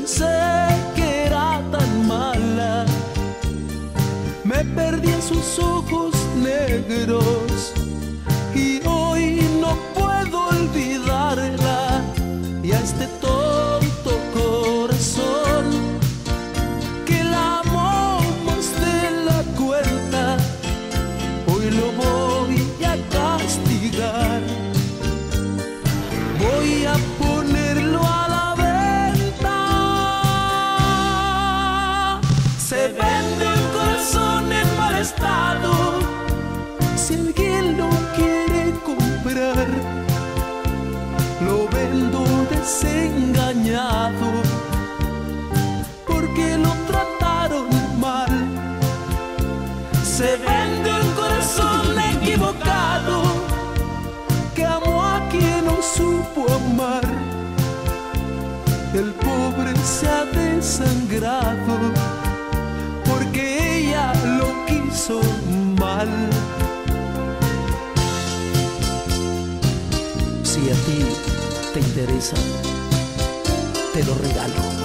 pensé que era tan mala. Me perdí en sus ojos negros y hoy no puedo olvidarla. Y a este Se vende un corazón equivocado que amó a quien no supo amar. El pobre se ha desangrado porque ella lo quiso mal. Si a ti te interesa, te lo regalo.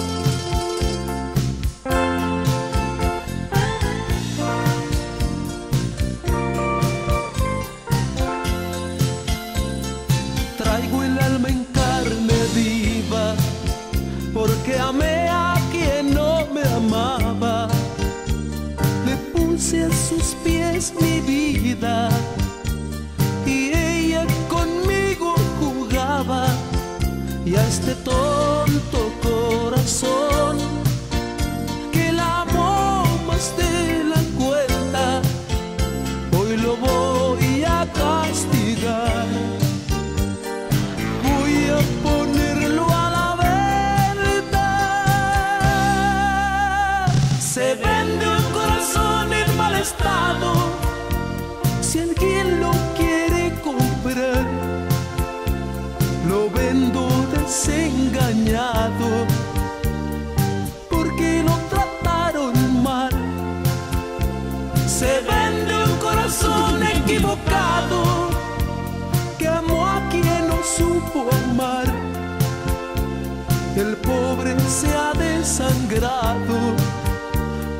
Sus pies mi vida y ella conmigo jugaba. Y a este lo vendo desengañado porque lo trataron mal. Se vende un corazón equivocado que amó a quien no supo amar. El pobre se ha desangrado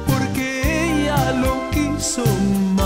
porque ella lo quiso mal.